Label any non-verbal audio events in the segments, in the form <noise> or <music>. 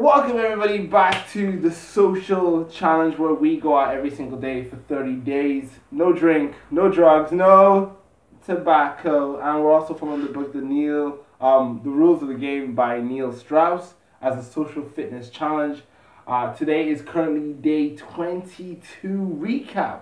Welcome everybody back to the social challenge where we go out every single day for 30 days. No drink, no drugs, no tobacco, and we're also following the book The Neil, um, The Rules of the Game by Neil Strauss as a social fitness challenge. Uh, today is currently day 22 recap.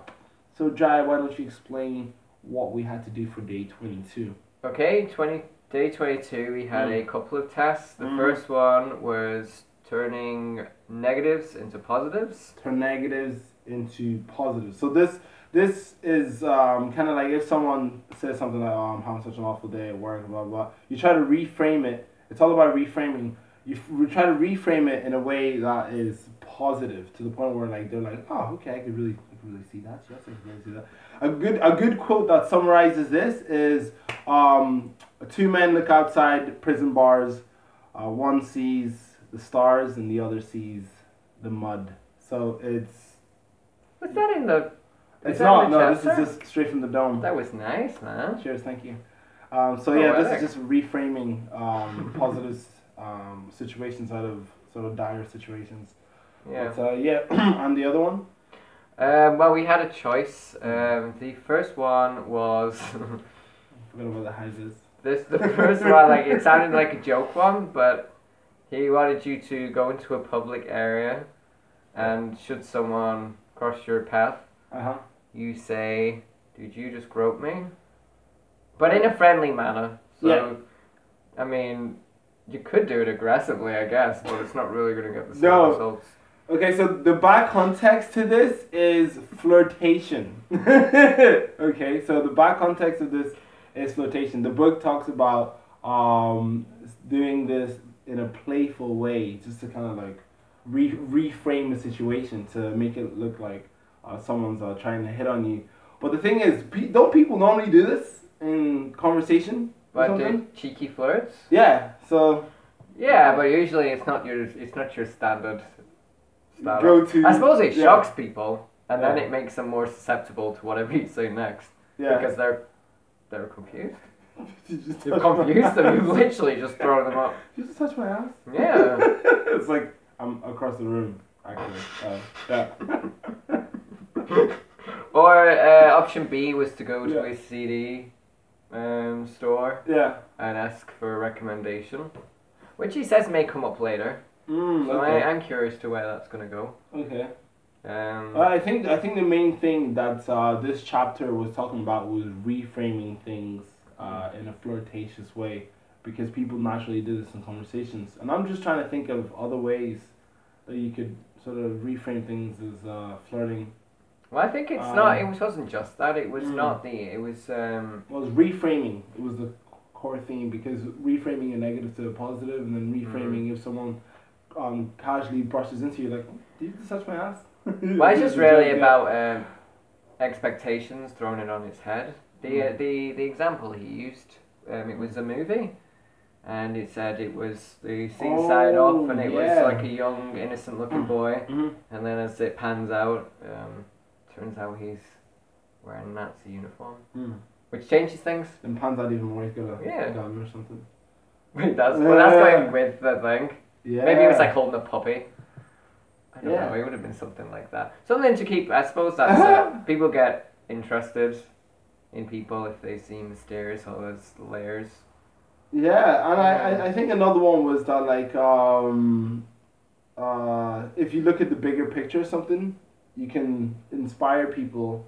So Jai, why don't you explain what we had to do for day 22? Okay, 20, day 22, we had a couple of tests. The Mm. first one was turning negatives into positives. turn negatives into positives. So this this is um, kind of like if someone says something like, "Oh, I'm having such an awful day at work," blah blah. blah. You try to reframe it. It's all about reframing. You try to reframe it in a way that is positive to the point where like they're like, "Oh, okay, I could really, really see that. Yes, I could really see that." A good a good quote that summarizes this is, um, two men look outside prison bars. Uh, one sees the stars and the other sees the mud. So it's Was that in the. it's not no. This is just straight from the dome. That was nice, man. Cheers, thank you. Um, so yeah, this is just reframing um, <laughs> positive um, situations out of sort of dire situations. Yeah. But, uh, yeah, <clears throat> and the other one. Um, well, we had a choice. Um, the first one was. <laughs> Forgot about the houses. this The first one, like, it sounded like a joke one, but he wanted you to go into a public area and should someone cross your path, Uh huh. you say, "Did you just grope me?" But in a friendly manner. So, Yeah. I mean, you could do it aggressively, I guess, but it's not really going to get the same No. results. Okay, so the back context to this is flirtation. <laughs> okay, so the back context of this is flirtation. The book talks about um, doing this in a playful way, just to kind of like re- reframe the situation to make it look like uh, someone's uh, trying to hit on you. But the thing is, pe- don't people normally do this in conversation? But do cheeky flirts? Yeah, so Yeah, but usually it's not your it's not your standard. style. go to. I suppose it yeah. shocks people, and then it makes them more susceptible to whatever you say next Yeah. because they're they're confused. You just You've confused them. You've literally just thrown them up. You just touch my ass. Yeah. <laughs> it's like I'm across the room, actually. Uh, yeah. Or uh, option B was to go to Yeah. a CD um, store Yeah. and ask for a recommendation, which he says may come up later. Mm, So okay. I, I'm curious to where that's gonna go. okay. Um, Uh, I think I think the main thing that uh, this chapter was talking about was reframing things uh, in a flirtatious way because people naturally do this in conversations, and I'm just trying to think of other ways that you could sort of reframe things as uh, flirting. well, I think it's um, not. It was- wasn't just that. It was Mm. not the. It was. Um, Well, it was reframing. It was the core theme because reframing a negative to a positive, and then reframing if someone um, casually brushes into you, like, "Did you just touch my ass?" well, it's <laughs> just really about um, expectations thrown it on its head. The uh, the the example he used. Um, it was a movie. And it said it was the seaside Oh, off, and it yeah. was like a young, innocent-looking boy. hmm And then as it pans out, um, turns out he's wearing a Nazi uniform, Mm. which changes things. And pans out even more. He's got a Yeah. gun or something. <laughs> Wait, that's well, that's going with the thing. Yeah. Maybe it was like holding a puppy. I don't Yeah. know. It would have been something like that. Something to keep. I suppose that's uh, <laughs> people get interested in people if they seem mysterious all those layers. Yeah, and I, I, think another one was that like um, uh, if you look at the bigger picture, something you can inspire people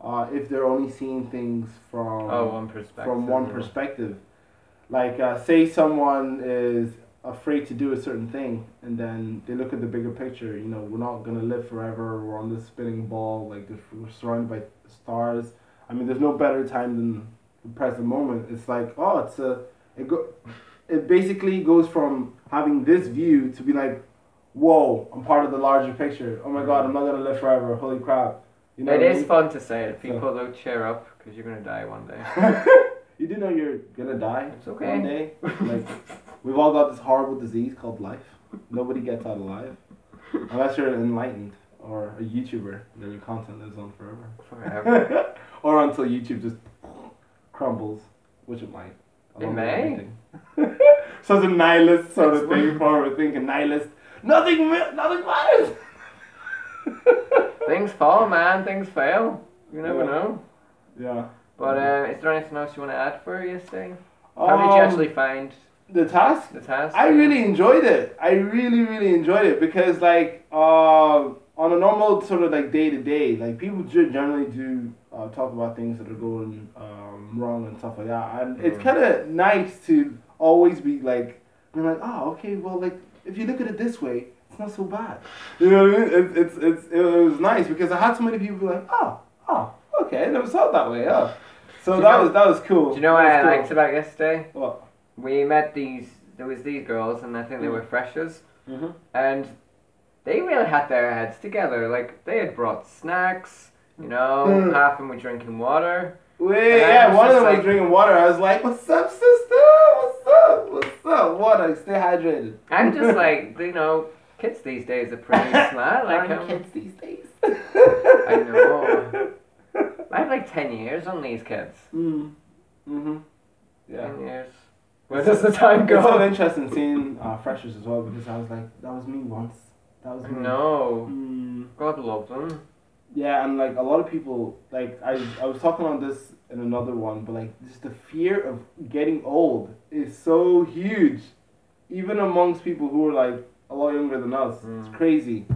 uh, if they're only seeing things from oh, one perspective. from one perspective. Like, uh, say someone is afraid to do a certain thing, and then they look at the bigger picture. You know, we're not gonna live forever. We're on this spinning ball. Like, we're surrounded by stars. I mean, there's no better time than the present moment. It's like, oh, it's a, it go, it basically goes from having this view to be like, whoa, I'm part of the larger picture. Oh my mm. God, I'm not gonna live forever. Holy crap. You know It what I mean? fun to say it. People don't cheer up because you're gonna die one day. <laughs> you do know you're gonna die It's okay. one day. <laughs> Like we've all got this horrible disease called life. Nobody gets out alive unless you're enlightened or a YouTuber. Then your content lives on forever, Forever. <laughs> or until YouTube just crumbles, which it might. It may. everything. <laughs> such a nihilist sort of thing. Forward thinking nihilist. Nothing, nothing matters. Things fall, man. Things fail. You never Yeah. know. Yeah. But uh, is there anything else you want to add for yesterday? How did you Um, actually find the task? the task? I really enjoyed it. I really, really enjoyed it because, like, uh, on a normal sort of like day to day, like people ge- generally do uh, talk about things that are going um, wrong and stuff like that, and it's Mm. kind of nice to always be like, be like, oh, okay, well, like if you look at it this way, it's not so bad. You know what I mean? It's it's, it's it was nice because I had so many people be like, oh, oh, okay, I never saw it that way. Oh, so that know- was that was cool. Do you know what I cool. liked about yesterday? What? We met these. There was these girls, and I think they Mm. were freshers, Mm-hmm. and they really had their heads together. Like they had brought snacks. You know, Mm. half of them were drinking water. Wait, yeah, was one of them was like- drinking water. I was like, "What's up, sister? What's up? What's up? Water, stay hydrated." I'm just <laughs> like, you know, kids these days are pretty <laughs> smart. Like, um, kids these days. I know. <laughs> I have like ten years on these kids. Mm. Mhm. Yeah. Ten years. Where does the time go? It's so interesting seeing uh, freshers as well because I was like, that was me once. That was. No. Mm. God love them. Yeah, and like a lot of people, like I, I was talking on this in another one, but like just the fear of getting old is so huge, even amongst people who are like a lot younger than us. Mm. It's crazy.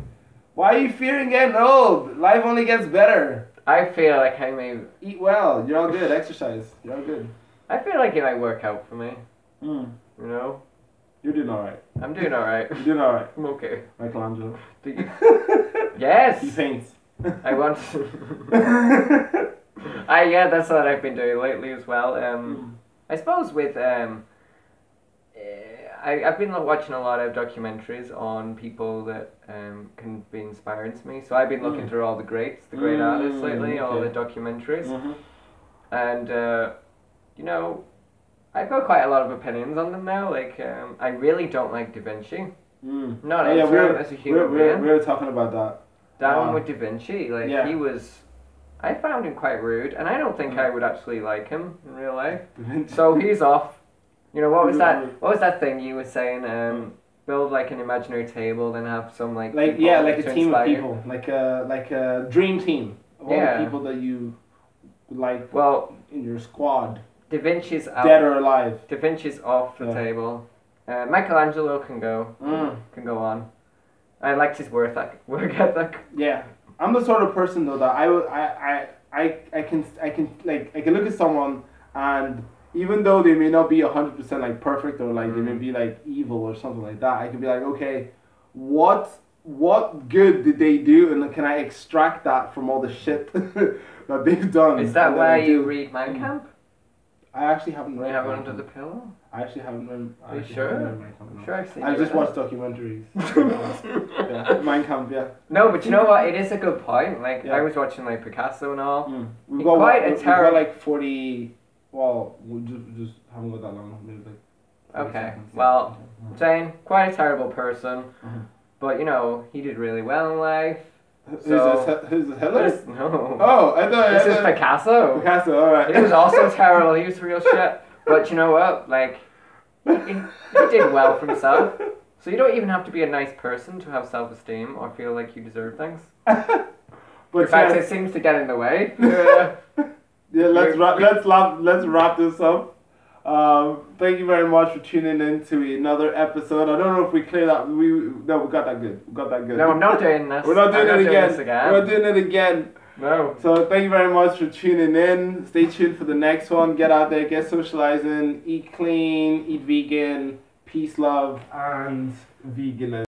Why are you fearing getting old? Life only gets better. I feel like I may. Eat well. You're all good. Exercise. You're all good. I feel like it might work out for me. Mm. You know, You're doing all right. I'm doing all right. You're doing all right, I'm okay. Michelangelo. Do you? <laughs> he Yes. paints. I want. <laughs> I yeah, that's what I've been doing lately as well. Um, I suppose with um, eh, I I've been watching a lot of documentaries on people that um can be inspiring to me. So I've been looking Mm. through all the greats, the great Mm, artists lately, all the okay. documentaries, Mhm. and uh, you know, I've got quite a lot of opinions on them now. Like um, I really don't like Da Vinci. Mm. Not Oh, yeah, as, we're, as a human we're, being. we're talking about that. Down Uh, with Da Vinci, like yeah. he was. I found him quite rude, and I don't think Mm. I would actually like him in real life. <laughs> So he's off. You know what was that? What was that thing you were saying? Um, build like an imaginary table, then have some like like yeah, like a team of you. people, like a like a dream team of all the people that you like Well, in your squad, Da Vinci's out. dead or alive. Da Vinci's off the Yeah. table. Uh, Michelangelo can go. Mm. Can go on. I liked his work ethic. <laughs> Work ethic. Yeah, I'm the sort of person though that I would I I I I can I can like I can look at someone and even though they may not be hundred percent like perfect or like they may Mm. be like evil or something like that, I can be like, okay, what what good did they do, and can I extract that from all the shit <laughs> that they've done? Is that why you read Mein Mm. Kampf? I actually haven't You read. have it under the pillow? I actually haven't read. Are you sure? read Mein Kampf, no. I'm sure I've seen I you just watched documentaries. <laughs> yeah, Mein Kampf, yeah. No, but you know what? It is a good point. Like Yeah. I was watching like Picasso and all. Mm. We've got quite a got like forty. Well, we just just haven't got that long. Maybe like. Okay, seconds. well, Jane, quite a terrible person, Mhm. but you know he did really well in life. Who's so- this? Who's this? Hitler? No, Oh, I thought. this I is Picasso. Picasso. All right. He was also <laughs> terrible. He was real shit. But you know what? Like he, he did well for himself. So you don't even have to be a nice person to have self-esteem or feel like you deserve things. <laughs> but in fact, it seems to get in the way. Yeah. <laughs> yeah, let's wrap. Let's wrap. Let's wrap this up. Um, thank you very much for tuning in to another episode. I don't know if we cleared that. We no, we got that good. We got that good. No, I'm not doing this. <laughs> We're not doing I'm it again. this again. We're not doing it again. No. So thank you very much for tuning in. Stay tuned for the next one. Get out there, get socializing, eat clean, eat vegan, peace, love, and vegan.